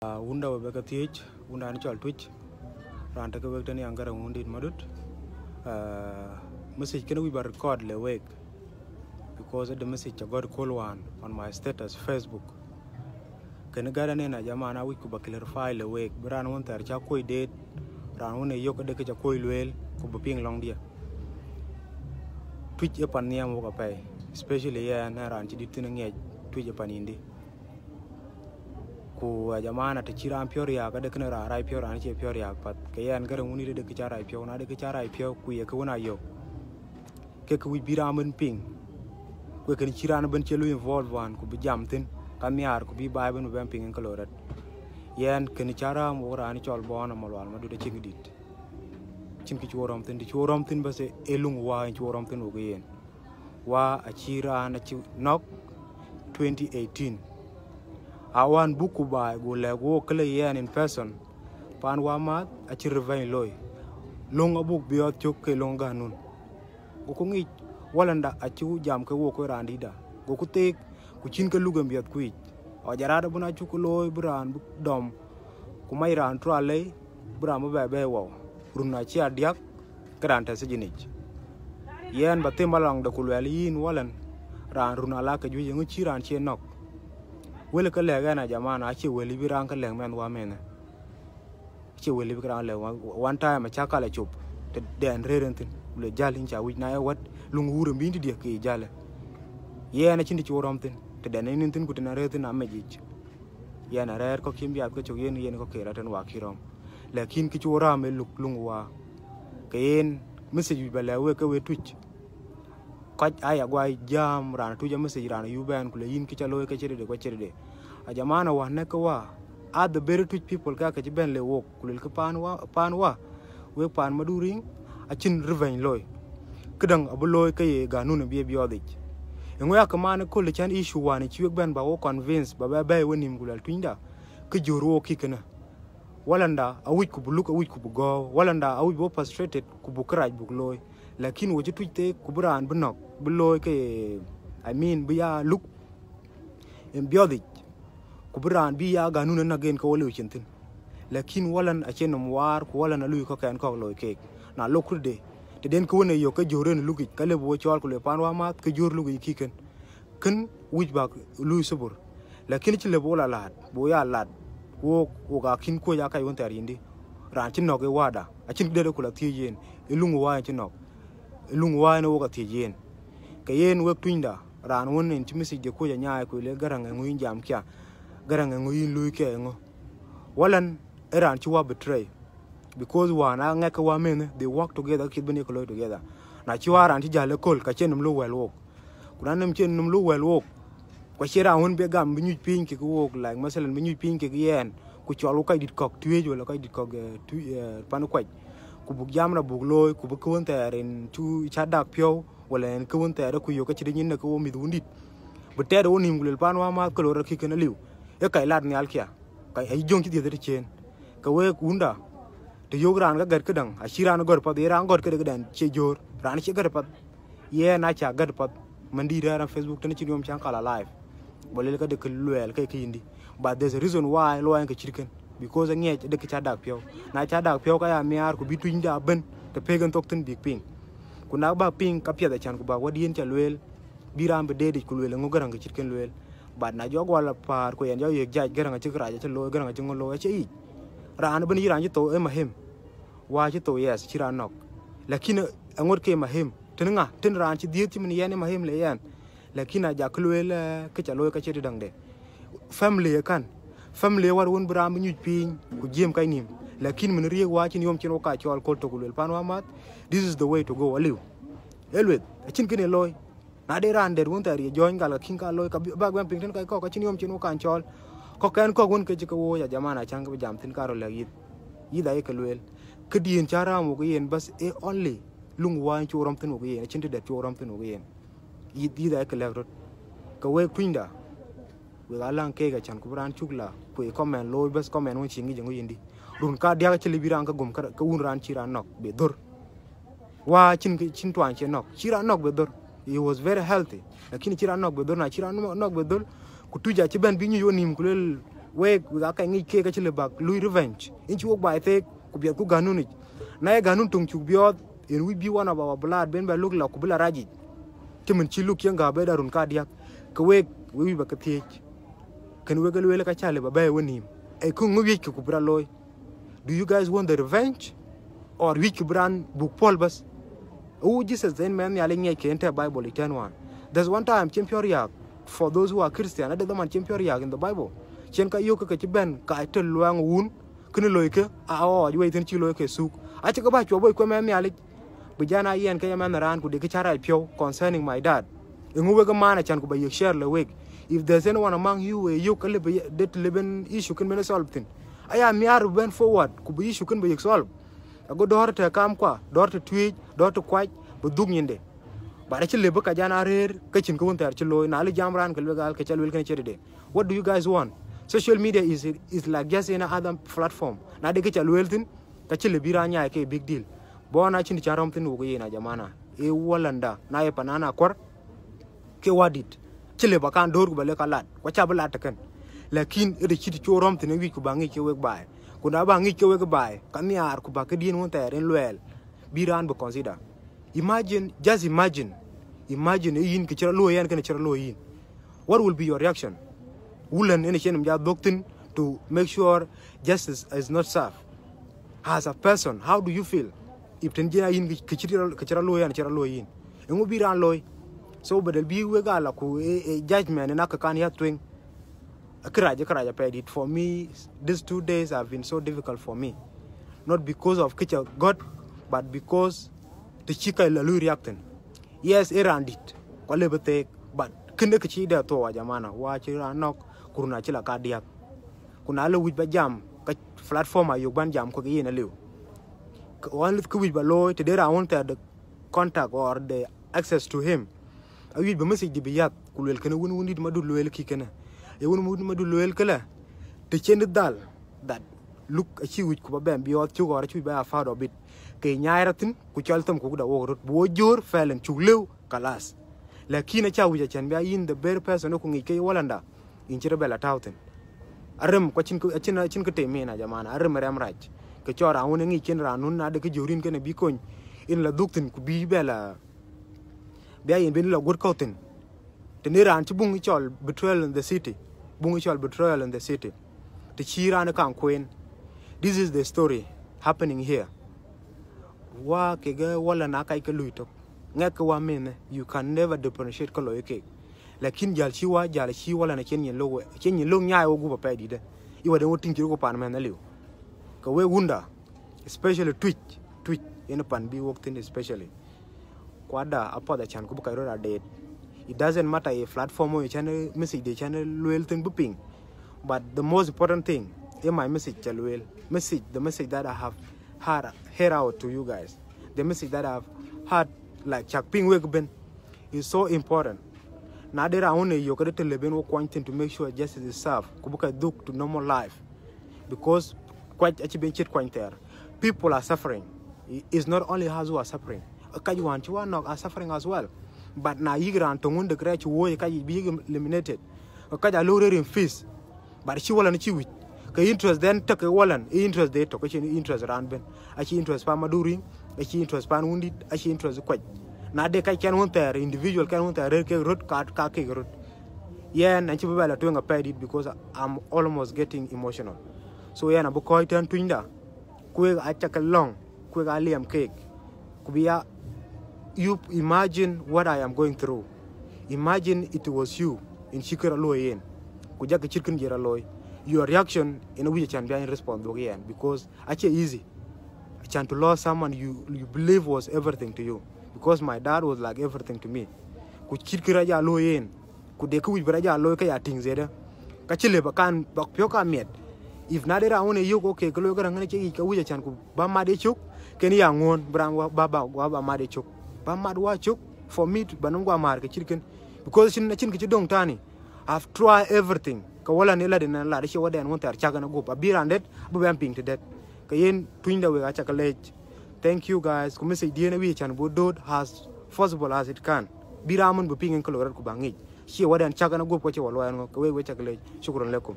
Uh, wunda we beka thiech wunda ni chol twitch ran ta wek tani angara wundi madut. Uh, message kena we record le wek. Because the message I got call one on my status facebook. Kena gara ne na jama na wik ba clarify le wek. Bran won tar cha koy date ran won e yok de cha koy lwel ko ping long dia. Twitch e pan niam wo ka pay especially ya na ran chi ditin ngej twitch e pan indi ku jamana ta chira pior ya ga de kana ra rai pior an che pior ya. Pat ke yan gara wuni de ke chara pior na de ke chara pior ku ye ku na yo ke ku bira ping. Ku ke chira na ben chelu involve wan ku bi jam tin. Kan yar ku bi bai ben ben ping ko lorat yan ke ni chara mo ra ni chol bona mo wal ma du de ching dit. Chin ki tin di choram tin ba se elung wa in choram tin yen. Wa a chira na chi nok 2018 awan buku ba go le go kle yen in person. Pan wa mat a chi revain loy long abuk bi ot chok ke long go ko ngi walanda a jam ke wo ko randi da. Go ku tek ku chin ke lugam biat ku o jarada buna chu ko loy dom. Ku mai ran tro ale bran mo be be wo runa chi adiak kran ta sejinich yen ba timbalang da ku le yin walan ran runa la ke ju yengu chi ran chi nok wele ka lɛga na jamana ache weli bi ran ka lɛg men wa mene ache weli bi ran lɛg one time a chaka la chop te den reren tin le jal hin cha wich na e wat lung wure bi ndi ke jale ye na chindi chorom tin te den nin tin kutina re tin ame jich ye na rer ko kim biat ko chok yen yen ko kera ten wa kirom lakin ki chora me luk lung wa ke yen message bi bale we ke we twitch kwaj aya gwa jam rana tuja message rana yuben kule yin kicha loy kachiri de kwachiri de a jamana wa ne wa a the very twitch people ka ka ben le wok kule ka pan wa pan wa. We pan maduring a chin riven loy kedang abu loy ka ye ga nuna biye biyo dik ngo ya kamane ko le chan issue wa ni chiwek ben ba wo convince ba ba ba wenim gulal twinda. Ka joro kikana walanda a wich ku buluk a wich ku bugo walanda a wich bo frustrated ku bukraj buk loy lakin wo jitu te kuburan bunok buloy ke, i mean biya luk. Em biodi kuburan biya ganuna na gen ko lu chintin. Lakin walan a chenom war ko walan alu ko kan ko loy ke na lokrude te den ko ne yo ka joren lugi kale bo chol ko le panwa ma ke jor lugi kiken. Kin wij bak lu subur. Lakin ci le bola lat bo ya lat wo wo ga kin ko ya kai won tarindi ran cin noge wada. A cin dede kula tiyen ilungu e wa cin noge lung wa no ka ti yen. Ka yen wek twinda ran won en timisi de ko ya nya ko le garanga ngui jam kya garanga ngui lu ke ngo. Walan eran chi wa betray. Because wa na nga ka wa men they work together kid bene ko together. Na chi wa ran ti jale kol ka chen lu wel wok. Kuna nem chen num lu wel wok. Ko chira won be gam bi nyu pin ko wok like masalan bi nyu pin ke yen. Ku cholu ka dit kok tuwe wala kok tu panu kwaj ku buk jam na buk loy ku buk kawon taren chu cha dak pyo wala en kawon tare ku yo ka chiri nyin na ko mi dundit bu tere woni ngulel pan wa ma ko lor ki kana liu. E kai lad ni alkia. Kai ai jong ki de chen ka we kunda to yo gran ga gar kedang a shiran gor pa de ran gor kede dan che jor. Ran che gar pa ye na cha gar pa mandi ra facebook tan chi nyom chan kala live. Bolel ka de ke luel kai kindi but there's a reason why lo an ka chirken. because ngi ci dëkk ca dak pew na ca dak pew kaya mi ar ko bituñ da ben te pegan toktin big ping ku na ba ping ka pia da chan ku ba wadi yen ca luel biram be dede ku luel ngo garang ci ken luel bad na jog wala par ko yen yo yek jaaj garang ci graja te lo garang ci ngolo ci yi ran ben yiran ci to e mahim wa ci to yes ci ran nok lakini angot ke mahim tin nga tin ran ci diet min yen mahim le yen lakini ja ku luel ke ca lo ka ci dang de family kan family war won bram nyu pin ku jem kay nim lakin min rieg wa chin yom chin ka chol kol to kulel pan wa mat this is the way to go aliu elwet chin kene loy na de ran der won tari join gal kin ka loy ka ba gwen pin tin kai ko ka chin yom chin ka chol ko kan ko won ke ji ko wo ya jamana chang ka jam tin karo la yit yida ye kalwel ke dien chara mo ko yen bas e only lung wa choram tin ko yen chin de choram tin ko yen yida ye kalak ka we kwinda we ga lan ke ga chan ku bran chukla ku e comment lo bes comment won chingi jengu yindi run ka dia ga chili ka gum ka ka un ran chira nok be dur wa chin chin twan che nok chira nok be dur he was very healthy. Lakini chira nok be dur na chira nok be dur ku tuja chi ben bi nyu yonim ku lel we ga ka ngi ke ka chile bak lui revenge. In chu ba te ku biat ku ganuni na ye ganun tung chu biot in we be one of our blood ben ba look la ku bla raji timin chi look yanga be darun ka dia ka we we ba ka tie kan we ga le ka chale ba ba woni e ku ngi ku bra loy do you guys want the revenge or we ku bran buk pol bas Oh, Jesus then man lenye ke enter Bible it one. There's one time champion for those who are Christian. Ada man champion in the Bible. Chen ka yoka ka chiben ka ite luang un kene loike a o ju waitin chi loike suk. A che ka ba chwo boy ko man ya le. Bujana yen ka man ran ku de ka chara pyo concerning my dad. Ingu we ka mana chan ku ba share le. if there's anyone among you where you can live that live in issue can be solved thing i am here went forward could be issue can be solved i go door to come qua door to tweet door to quite but dung in there but actually live ka jana rer ka chin kun tar chilo na ali jamran kalbe gal ka chal wil kan chede what do you guys want social media is is like just in other platform na de ka chal wil tin ka chile biranya ke big deal bona chin charam tin wo na jamana e walanda na e panana kwar ke wadit ci le ba kan dor kubale kalat kwa cha ba lat kan lakin ri ci ti chorom tin wi kubangi ke wek bae. Kuna ba ngi kewe bai kan kubake dien ke won ter en luel. Biran bu consider. Imagine just imagine. Imagine yin ke chira lo yan ke chira lo yin. What will be your reaction? Wulan ene chen ja doktin to make sure justice is not served. As a person how do you feel? If ten jina yin ke chira ke chira lo yan chira lo yin. En biran loy so badal bi we gala ku e, judgment na ka kan ya twing Karaja Karaja paid it for me. These two days have been so difficult for me, not because of Kicha God, but because the chika lalu reacting. Yes, Iran did. Kwale bete, but kende kichi da to wa jamana. Wa chira nok kuruna chila kadiak. Kuna ale wit ba jam ka platform ayok ban jam ko yena lew. One lit ku wit ba loy te dera the contact or the access to him. ayuud ba masajdi biyaad kulweelkana wani wanid madu lweelkiikana yawan mud madu lweelkala tacheni dal, dad luk achi wich kuba ben biyood chug ora chuj baa faado bit kay nyairatin ku chaltam ku gda wogrot bo jor felen chuglew kalas lakin acha wija chan bia in the better person ku ngi kay walanda inchira bela tawten arim ko chin ko chin chin ko temena jamana arim ram raj ke chora awne ngi chen ranun na de ke jorin ke ne bikon in la duktin ku bi bela bia yin bin la gur kautin te ran ci bungi chol betrayal in the city. Bungi chol betrayal in the city. Te chira na kan queen. This is the story happening here. Wa ke ga wala na kai ke luito ngek wa mene you can never differentiate ko loye ke. Lakin jal chi wa jal chi wala na chen yin lo chen yin lo nya yo gu ba pe di de. I wa de wotin ki ko pan men liu. Ka we wunda especially Twic Twic in pan bi wok tin especially kwada apo da chan ku ba ka date it doesn't matter if platform or channel message the channel loyal thing booping but the most important thing in my message well message the message that i have had head out to you guys the message that i've had like chak ping wek ben is so important. Na dera one yo kada tele ben wo kwantin to make sure justice is served kubuka duk to normal life. Because quite achi ben chit kwanter people are suffering. It's not only us who are suffering Kaji Kajuan Chuan are uh, suffering as well. But na yigran tongun the crutch woy kaji being eliminated. Kaja lower in fees. But she wallan chi wit. Ka interest then take e a wallan interest they took interest round ben. Achi interest pa maduring, achi interest pan wounded, achi interest quite. Na de kai can want their individual can want their cake road card car cake road. Yeah, and chibela doing a paid because I'm almost getting emotional. So yeah, na bukoy turn twinda. Quick I check along. Quick I liam cake. Kubia you imagine what I am going through. Imagine it was you in Shikara Loyen. Kujaka Chicken Jera Loy. Your reaction in which can be in response again because actually easy. I chan to lose someone you you believe was everything to you. Because my dad was like everything to me. Kuchikira ja loyen. Which braja loy kaya things zeda. Kachile bakan bak pyoka miet. If nadera one yuk okay kalo gara ngane cheki ka wuja chan ku ba made chuk keni ya ngon brang wa ba ba wa ba made chuk ba mad for me to banam gwa mar ke chirken because chin chin ke dong tani i've tried everything. Ka wala ne la de na la de che wadan won tar chaga na go pa birandet bu bam ping to that ka yen twinda we ga chaka lech. Thank you guys. Ku message die na wi chan bu dot as possible as it can. Biramun bu pingen ko lorat ku bangi she wadan chaga na go ko che walwa ka we we chaka lech. Shukran lakum